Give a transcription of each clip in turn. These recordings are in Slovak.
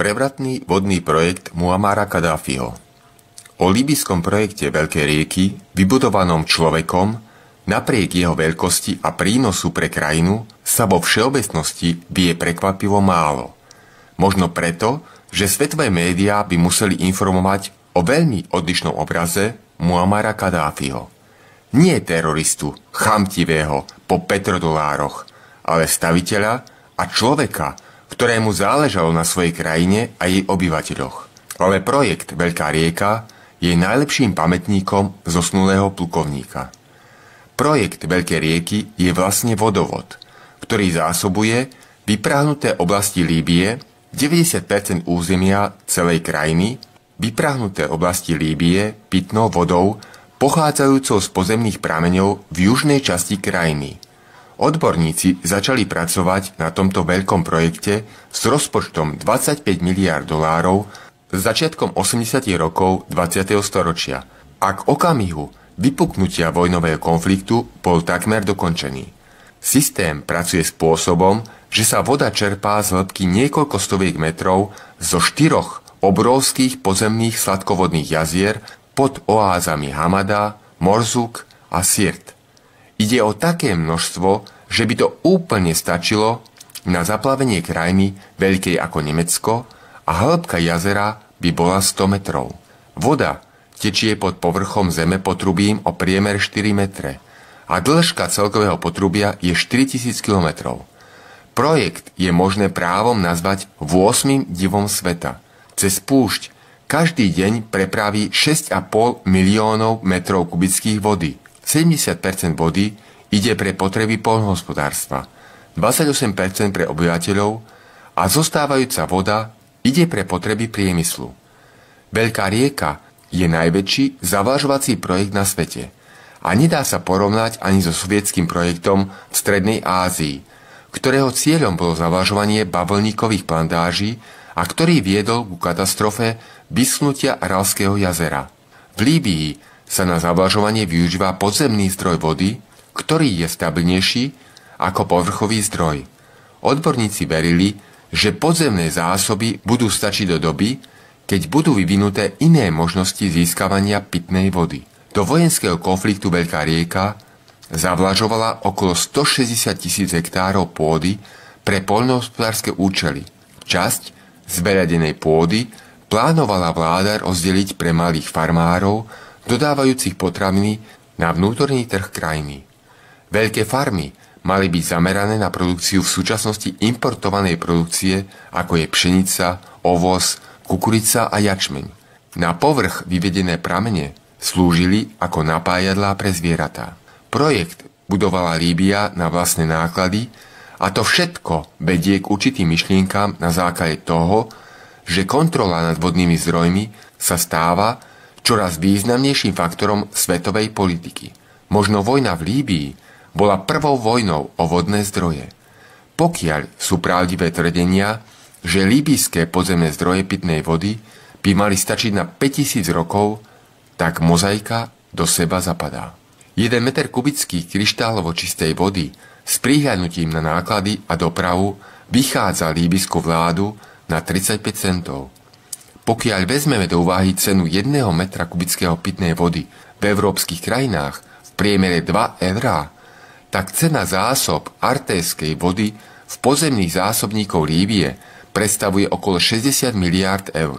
Prevratný vodný projekt Muamara Kadáfiho O libyskom projekte Veľkej rieky, vybudovanom človekom, napriek jeho veľkosti a prínosu pre krajinu, sa vo všeobecnosti vie prekvapivo málo. Možno preto, že svetové médiá by museli informovať o veľmi odlišnom obraze Muamara Kadáfiho. Nie teroristu, chamtivého, po petrodolároch, ale staviteľa a človeka, ktorému záležalo na svojej krajine a jej obyvateľoch. Ale projekt Veľká rieka je najlepším pamätníkom zosnulého plukovníka. Projekt Veľkej rieky je vlastne vodovod, ktorý zásobuje vypráhnuté oblasti Líbie, 90% územia celej krajiny, vypráhnuté oblasti Líbie pitnou vodou pochádzajúcou z pozemných prameňov v južnej časti krajiny. Odborníci začali pracovať na tomto veľkom projekte s rozpočtom 25 miliard dolárov začiatkom 80. rokov 20. storočia a k okamihu vypuknutia vojnového konfliktu bol takmer dokončený. Systém pracuje spôsobom, že sa voda čerpá z hĺbky niekoľko stoviek metrov zo štyroch obrovských pozemných sladkovodných jazier pod oázami Hamada, Morzuk a Sirt. Ide o také množstvo, že by to úplne stačilo na zaplavenie krajiny veľkej ako Nemecko a hĺbka jazera by bola 100 metrov. Voda tečie pod povrchom zeme potrubím o priemer 4 metre a dĺžka celkového potrubia je 4000 km. Projekt je možné právom nazvať 8. divom sveta. Cez púšť každý deň prepraví 6,5 miliónov metrov kubických vody. 70% vody ide pre potreby polnohospodárstva, 28% pre obyvateľov a zostávajúca voda ide pre potreby priemyslu. Veľká rieka je najväčší zavlažovací projekt na svete a nedá sa porovnať ani so sovietským projektom v Strednej Ázii, ktorého cieľom bolo zavlažovanie bavlníkových plantáží a ktorý viedol ku katastrofe vyschnutia Aralského jazera. V Líbii sa na zavlažovanie využíva podzemný zdroj vody, ktorý je stabilnejší ako povrchový zdroj. Odborníci verili, že podzemné zásoby budú stačiť do doby, keď budú vyvinuté iné možnosti získavania pitnej vody. Do vojenského konfliktu Veľká rieka zavlažovala okolo 160 tisíc hektárov pôdy pre poľnohospodárske účely. Časť zveľadenej pôdy plánovala vláda rozdeliť pre malých farmárov, dodávajúcich potraviny na vnútorný trh krajiny. Veľké farmy mali byť zamerané na produkciu v súčasnosti importovanej produkcie, ako je pšenica, ovoz, kukurica a jačmeň. Na povrch vyvedené pramene slúžili ako napájadlá pre zvieratá. Projekt budovala Líbia na vlastné náklady a to všetko vedie k určitým myšlienkám na základe toho, že kontrola nad vodnými zdrojmi sa stáva čoraz významnejším faktorom svetovej politiky. Možno vojna v Líbii bola prvou vojnou o vodné zdroje. Pokiaľ sú pravdivé tvrdenia, že líbyské podzemné zdroje pitnej vody by mali stačiť na 5000 rokov, tak mozaika do seba zapadá. 1 meter kubický kryštálovo čistej vody s prihľadnutím na náklady a dopravu vychádza líbyskú vládu na 35 centov. Pokiaľ vezmeme do úvahy cenu 1 metra kubického pitnej vody v európskych krajinách v priemere 2 eurá, tak cena zásob artéskej vody v pozemných zásobníkov Líbie predstavuje okolo 60 miliárd eur.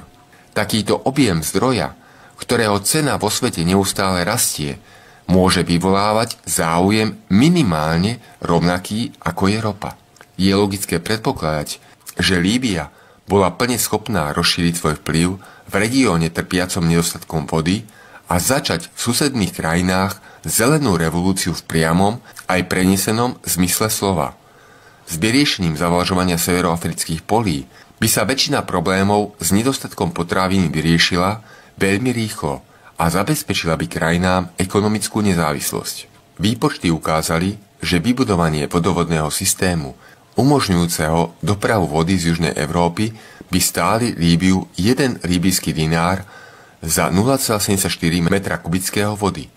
Takýto objem zdroja, ktorého cena vo svete neustále rastie, môže vyvolávať záujem minimálne rovnaký ako je ropa. Je logické predpokladať, že Líbia bola plne schopná rozšíriť svoj vplyv v regióne trpiacom nedostatkom vody a začať v susedných krajinách zelenú revolúciu v priamom aj prenesenom zmysle slova. S vyriešením zavlažovania severoafrických polí by sa väčšina problémov s nedostatkom potravín vyriešila veľmi rýchlo a zabezpečila by krajinám ekonomickú nezávislosť. Výpočty ukázali, že vybudovanie vodovodného systému umožňujúceho dopravu vody z Južnej Európy by stáli Líbiu 1 líbyský dinár za 0,74 metra kubického vody.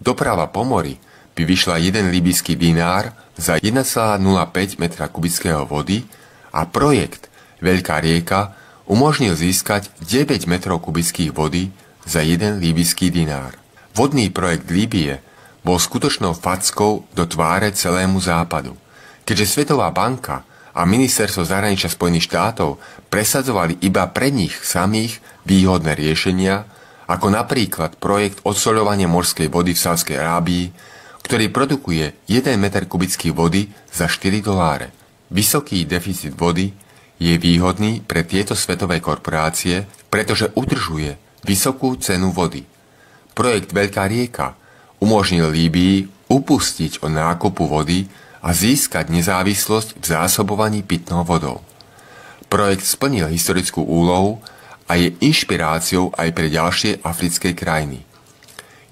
Doprava po mori by vyšla 1 libyský dinár za 1,05 metra kubického vody a projekt Veľká rieka umožnil získať 9 metrov kubických vody za jeden líbyský dinár. Vodný projekt Líbie bol skutočnou fackou do tváre celému západu. Keďže Svetová banka a ministerstvo zahraničia Spojených štátov presadzovali iba pre nich samých výhodné riešenia, ako napríklad projekt odsoľovania morskej vody v Sávskej Arábii, ktorý produkuje 1 m kubický vody za 4 doláre. Vysoký deficit vody je výhodný pre tieto svetové korporácie, pretože udržuje vysokú cenu vody. Projekt Veľká rieka umožnil Líbii upustiť od nákupu vody a získať nezávislosť v zásobovaní pitnou vodou. Projekt splnil historickú úlohu a je inšpiráciou aj pre ďalšie africké krajiny.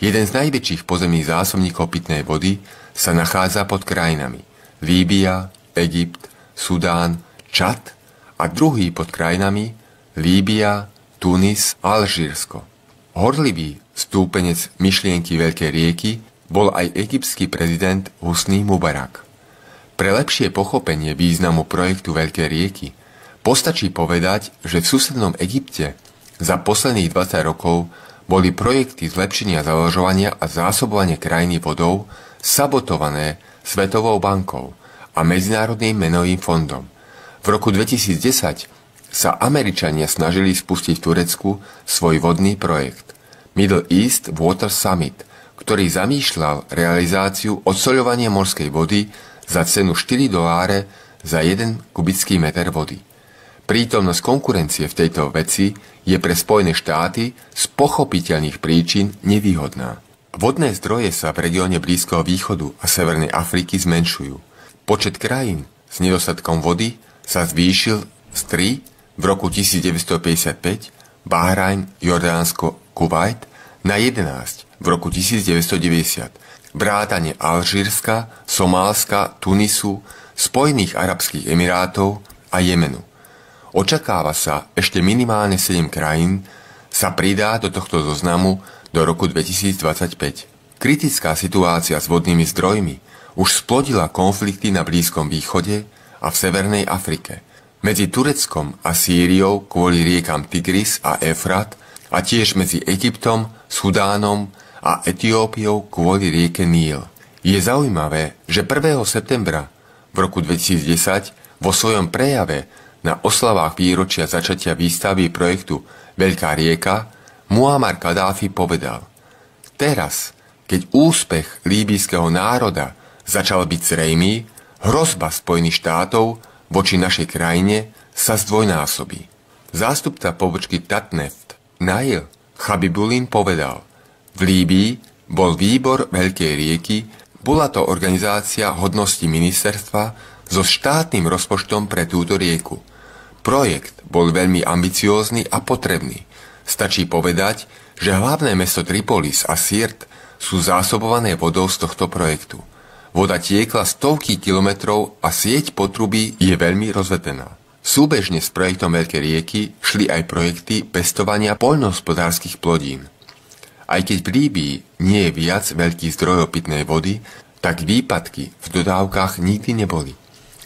Jeden z najväčších pozemných zásobníkov pitnej vody sa nachádza pod krajinami Líbia, Egypt, Sudán, Čad a druhý pod krajinami Líbia, Tunis a Alžírsko. Horlivý stúpenec myšlienky Veľkej rieky bol aj egyptský prezident Husný Mubarak. Pre lepšie pochopenie významu projektu Veľkej rieky postačí povedať, že v susednom Egypte za posledných 20 rokov boli projekty zlepšenia založovania a zásobovania krajiny vodou sabotované Svetovou bankou a Medzinárodným menovým fondom. V roku 2010 sa Američania snažili spustiť v Turecku svoj vodný projekt Middle East Water Summit, ktorý zamýšľal realizáciu odsoľovania morskej vody za cenu 4 doláre za 1 kubický meter vody. Prítomnosť konkurencie v tejto veci je pre Spojené štáty z pochopiteľných príčin nevýhodná. Vodné zdroje sa v regióne Blízkoho východu a Severnej Afriky zmenšujú. Počet krajín s nedostatkom vody sa zvýšil z 3 v roku 1955 Bahrajn, Jordánsko, Kuwait na 11 v roku 1990, vrátane Alžírska, Somálska, Tunisu, Spojených Arabských Emirátov a Jemenu. Očakáva sa ešte minimálne 7 krajín sa pridá do tohto zoznamu do roku 2025. Kritická situácia s vodnými zdrojmi už splodila konflikty na Blízkom východe a v Severnej Afrike – medzi Tureckom a Sýriou kvôli riekam Tigris a Efrat a tiež medzi Egyptom, Sudánom a Etiópiou kvôli rieke Níl. Je zaujímavé, že 1. septembra v roku 2010 vo svojom prejave na oslavách výročia začatia výstavy projektu Veľká rieka Muammar Kadáfi povedal Teraz, keď úspech líbyjského národa začal byť zrejmý, hrozba Spojených štátov voči našej krajine sa zdvojnásobí. Zástupca pobočky Tatneft Nail Chabibulin povedal, v Líbii bol výbor Veľkej rieky, bola to organizácia hodnosti ministerstva so štátnym rozpočtom pre túto rieku. Projekt bol veľmi ambiciózny a potrebný. Stačí povedať, že hlavné mesto Tripolis a Sirt sú zásobované vodou z tohto projektu. Voda tiekla stovky kilometrov a sieť potrubí je veľmi rozvetená. Súbežne s projektom Veľkej rieky šli aj projekty pestovania poľnohospodárskych plodín. Aj keď v Líbii nie je viac veľkých zdrojov pitnej vody, tak výpadky v dodávkach nikdy neboli.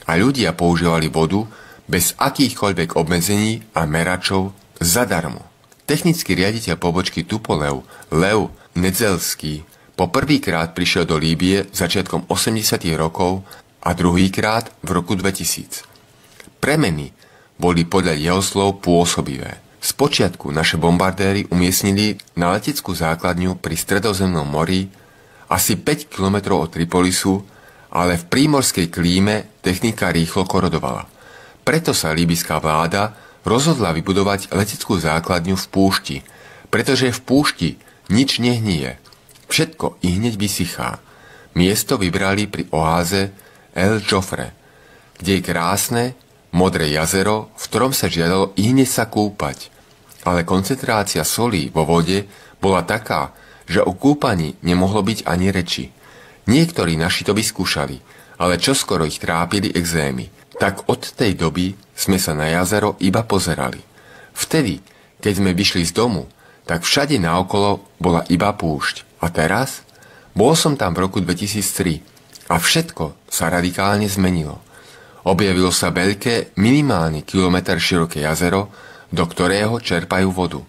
A ľudia používali vodu bez akýchkoľvek obmedzení a meračov zadarmo. Technický riaditeľ pobočky Tupolev, Lev Nedzelský, po prvýkrát prišiel do Líbie začiatkom 80. rokov a druhýkrát v roku 2000. Premeny boli podľa jeho slov pôsobivé. Spočiatku naše bombardéry umiestnili na leteckú základňu pri stredozemnom mori asi 5 km od Tripolisu, ale v prímorskej klíme technika rýchlo korodovala. Preto sa líbyská vláda rozhodla vybudovať leteckú základňu v púšti, pretože v púšti nič nehnie Všetko i hneď vysychá. Miesto vybrali pri oáze El Jofre, kde je krásne, modré jazero, v ktorom sa žiadalo i hneď sa kúpať. Ale koncentrácia solí vo vode bola taká, že o kúpaní nemohlo byť ani reči. Niektorí naši to vyskúšali, ale čoskoro ich trápili exémy. Tak od tej doby sme sa na jazero iba pozerali. Vtedy, keď sme vyšli z domu, tak všade naokolo bola iba púšť. A teraz? Bol som tam v roku 2003 a všetko sa radikálne zmenilo. Objavilo sa veľké, minimálny kilometr široké jazero, do ktorého čerpajú vodu.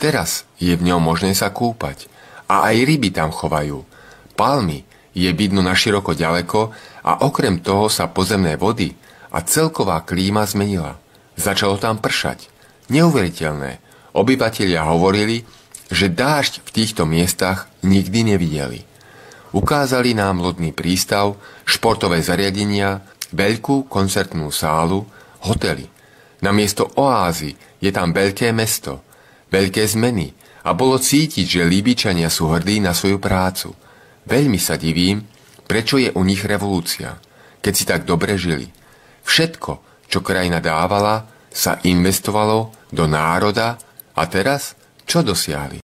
Teraz je v ňom možné sa kúpať a aj ryby tam chovajú. Palmy je vidno na široko ďaleko a okrem toho sa pozemné vody a celková klíma zmenila. Začalo tam pršať. Neuveriteľné. Obyvatelia hovorili, že dážď v týchto miestach nikdy nevideli. Ukázali nám lodný prístav, športové zariadenia, veľkú koncertnú sálu, hotely. Namiesto oázy je tam veľké mesto, veľké zmeny a bolo cítiť, že Líbičania sú hrdí na svoju prácu. Veľmi sa divím, prečo je u nich revolúcia, keď si tak dobre žili. Všetko, čo krajina dávala, sa investovalo do národa a teraz čo dosiahli?